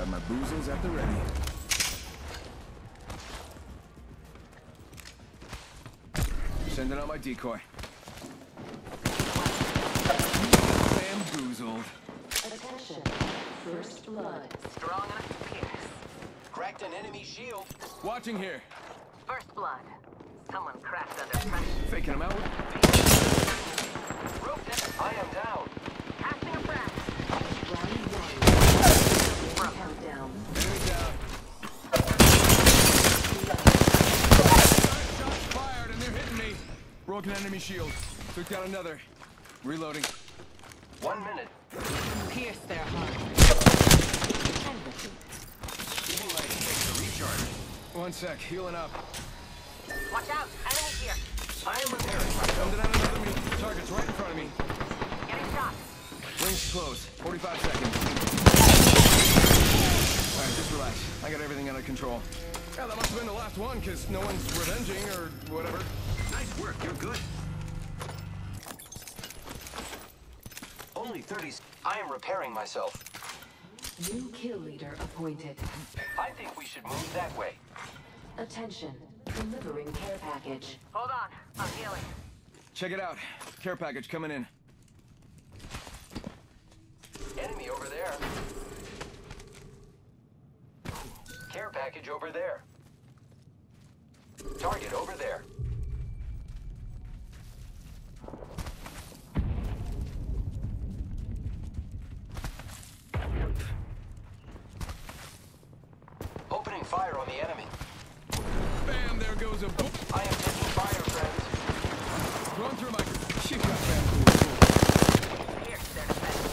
Got my boozles at the ready. Sending out my decoy. Bamboozled. Attention. First blood. Strong enough to pierce. Cracked an enemy shield. Watching here. First blood. Someone cracked under pressure. Faking them out. Roped. I am down. Casting a frag. Round one. Countdown. Enemy down. Shots fired and they're hitting me. Broken enemy shield. Took down another. Reloading. One minute. Pierce their heart. Empathy. Giving my shield to recharge. One sec. Healing up. Watch out. Enemy here. I am repairing myself. Sending out another me. Target's right in front of me. Getting shot. Rings close. 45 seconds. Alright, just relax. I got everything under control. Yeah, that must have been the last one, because no one's revenging or whatever. Nice work. You're good. Only 30. I am repairing myself. New kill leader appointed. I think we should move that way. Attention. Delivering care package. Hold on. I'm healing. Check it out. Care package coming in. Enemy over there. Care package over there. Target over there. Fire on the enemy. Bam! There goes a boom. I am taking fire, friends. Run through my. You got bamboozled. Pierce their defense.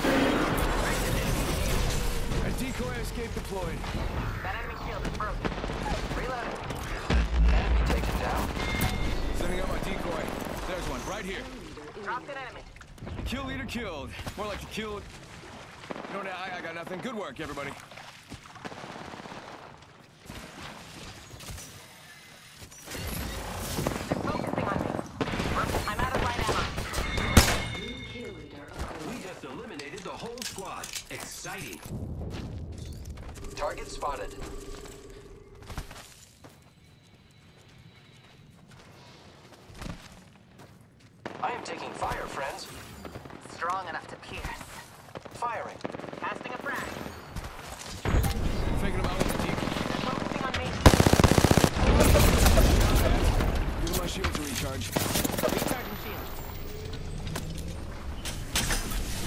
A decoy escape deployed. That enemy shield is broken. Reloading. Enemy taken down. Sending out my decoy. There's one right here. Dropped an enemy. Kill leader killed. More like to kill. No, no, I, I got nothing. Good work, everybody. Exciting. Target spotted. I am taking fire, friends. Strong enough to pierce. Firing. Casting a frag. Thinking about the decoy. Focusing on me. Give my shield to recharge. Recharging shield.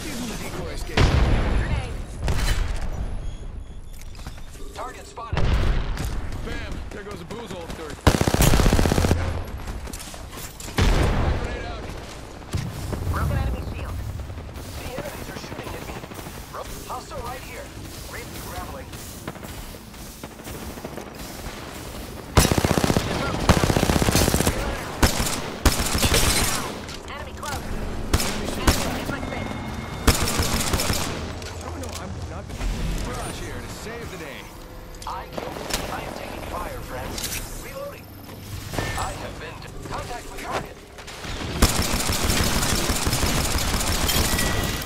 Using the decoy escape. Grenade. Target spotted. Bam! There goes a boozle. Or... Grenade out. Broken enemy shield. The enemies are shooting at me. Hostile right here. Rip grappling. Enemy close. Enemy in my face. Oh no, I'm not the decoy. Mirage here to save the day. I killed. I am taking fire, friends. Reloading. I have been to contact with target.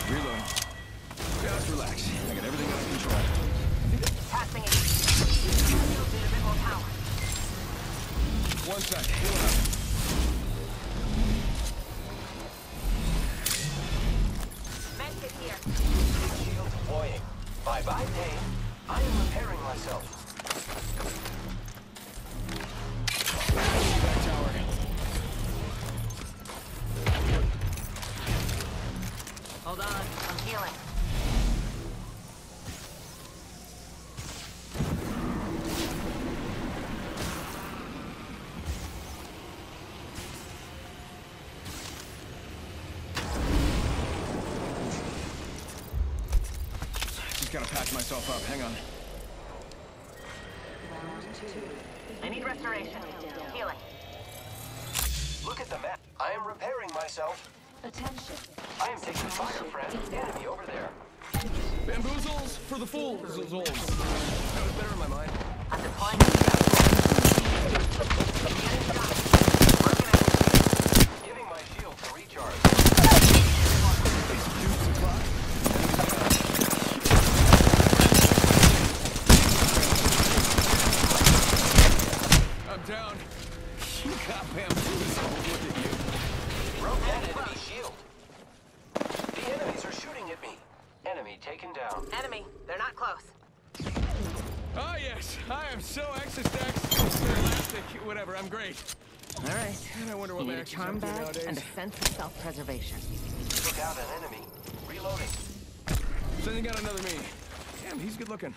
Reload. Just relax. I got everything under control. Passing it. Need a bit more power. One sec. Up. Gotta patch myself up. Hang on. Round two. I need restoration. Healing. Look at the map. I am repairing myself. Attention. I am taking fire, friend. Enemy over there. Bamboozles for the fools. That was better in my mind. I'm deploying a shield. Getting shot. Broken enemy shield. Giving my shield to recharge. It's Duke's o'clock. taken down. Enemy. They're not close. Oh, yes. I am so extra-stacked. Elastic. Whatever. I'm great. All right. And I wonder what You need a charm bag nowadays. and a sense of self-preservation. Took out an enemy. Reloading. Sending out another me. Damn, he's good looking.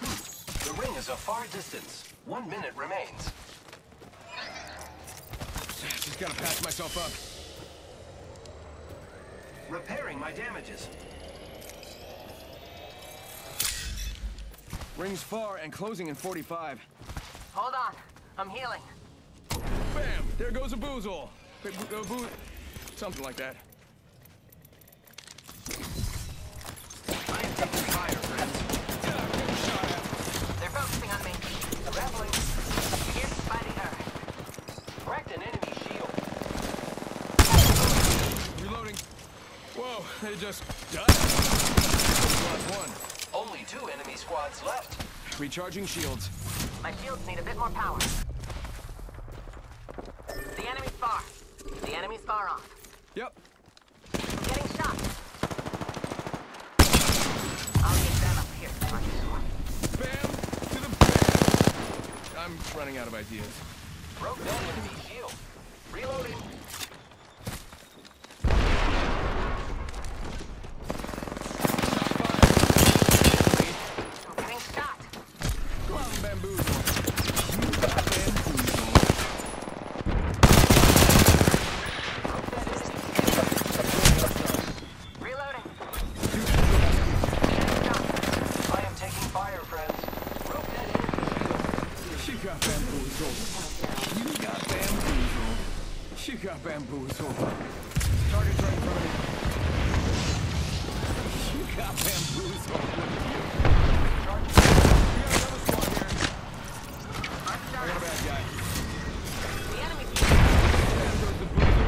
The ring is a far distance. One minute remains. Just gotta patch myself up. Repairing my damages. Rings far and closing in 45. Hold on. I'm healing. Bam! There goes a boozle. B- boo- Something like that. I am taking fire, friends. Yeah, I'm getting shot at. They're focusing on me. Here's fighting her. Cracked an enemy shield. Reloading. Whoa, they just died. One. Two enemy squads left. Recharging shields. My shields need a bit more power. The enemy's far. The enemy's far off. Yep. I'm getting shot. I'll get them up here. on this one. Bam! To the bam! I'm running out of ideas. Broke that enemy shield. Reloading. I'm getting shot. Come on, bamboozle. You got bamboozle. Reloading. I am taking fire, friends. Broke that enemy shield. She got bamboozled. You got bamboozled. She got bamboozled. Target's right in front of me. You got bamboozled. We got another squad here. I got a bad guy. The enemy's There goes the boozle.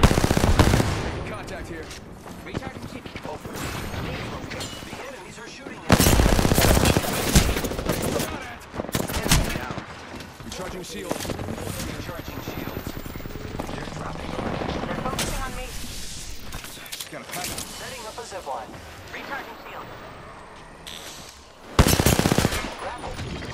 Making contact here. recharging shield. The enemies are shooting at me. Shot at. Down. Recharging shield. Recharging shields. They're dropping. They're focusing on me. Just gotta pack it. A zipline. Recharging shield. Grapple.